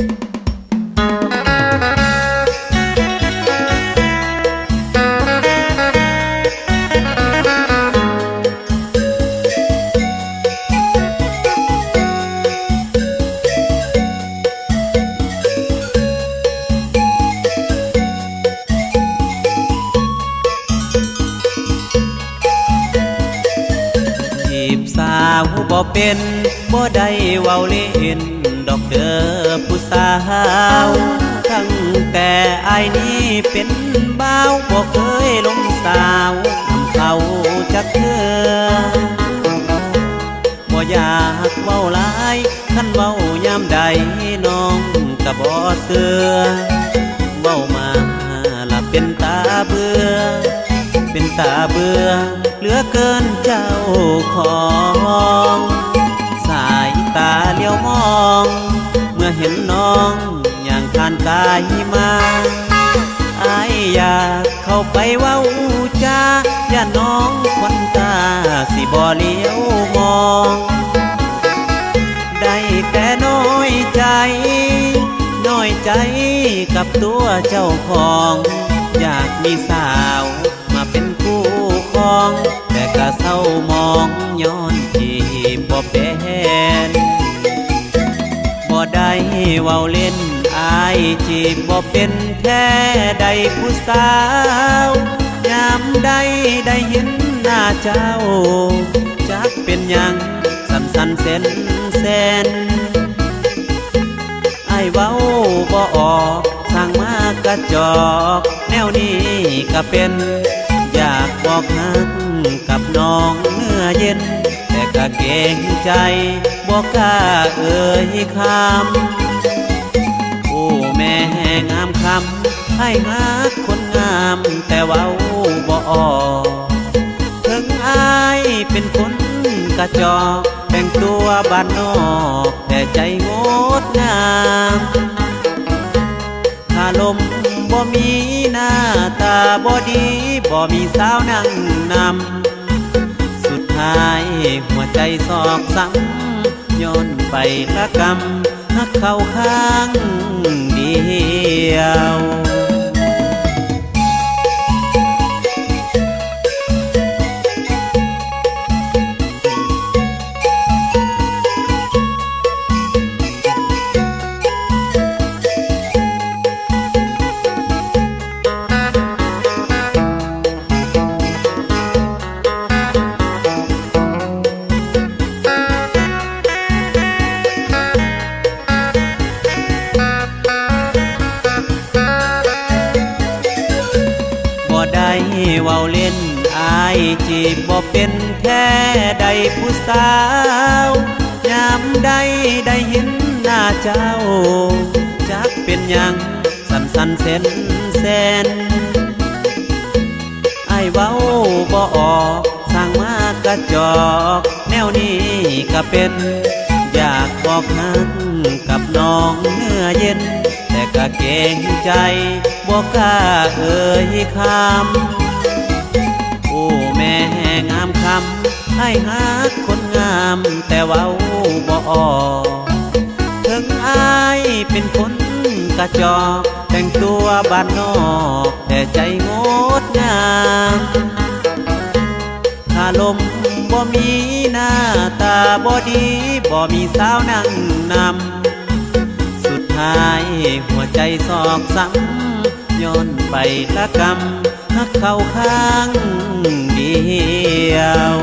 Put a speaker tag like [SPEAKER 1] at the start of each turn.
[SPEAKER 1] จีบาวบ่เป็นบ่ได้เว้าเล่นดอกเด้อผู้สาวตั้งแต่อายนี้เป็นบ่าวบ่เคยลงสาวทำเขาจักเทือบ่อยากเว้าหลายคันเว้ายามใดน้องก็บ่เสือเว้ามาละเป็นตาเบื่อ เป็นตาเบื่อเหลือเกินเจ้าของ สายตาเลี้ยวมอง เมื่อเห็นน้องอย่างทานกายมาอายอยากเข้าไปว้าจาอย่าน้องควันตาสิบ่เลี้ยวมอง ได้แต่น้อยใจ น้อยใจกับตัวเจ้าของ อยากมีสาว อง แต่ก็เศร้ามองย้อนทีบ่เป็นบ่ได้เว้าเล่นอายจีบบ่เป็นแท้ใดผู้สาวยามใดได้เห็นหน้าเจ้า จักเป็นยังสันสันเส้นเส้นไอเว้าบ่ออกสั่งมากระจอก แนวนี้ก็เป็น บอกฮักกับน้องเมื่อเย็น แต่ก็เกรงใจบอกกล้าเอ่ยคำโอ้แม่งามคำให้ฮักคนงามแต่ว้าบ่ออกถึงอายเป็นคนกระจอกแต่งตัวบ้านนอกแต่ใจงดงามถ้าลม บ่มีหน้าตาบ่ดีบ่มีสาวนั่งนำสุดท้ายหัวใจสอกซ้ำย้อนไปละกรรมหักเข้าข้างเดียว เว้าเล่นอายจีบบ่เป็นแค่ใดผู้สาวยามใดได้เห็นหน้าเจ้า จักเป็นยังสันสันเส้นเส้นไอเว้าบ่ออกสั่งมากระจอก แนวนี้ก็เป็น อยากบอกฮักกับน้องเมื่อเย็น แต่ก็เกรงใจบอกกล้าเอ่ยคำ แม่งามคำให้ฮักคนงามแต่เว้าบ่อถึงอายเป็นคนกระจอกแต่งตัวบ้านนอกแต่ใจงดงามถ้าลมบ่มีหน้าตาบ่ดีบ่มีสาวนั่งนำสุดท้ายหัวใจสอกซ้ำ ย้อนไปละกรรมหักเข้าข้างเดียว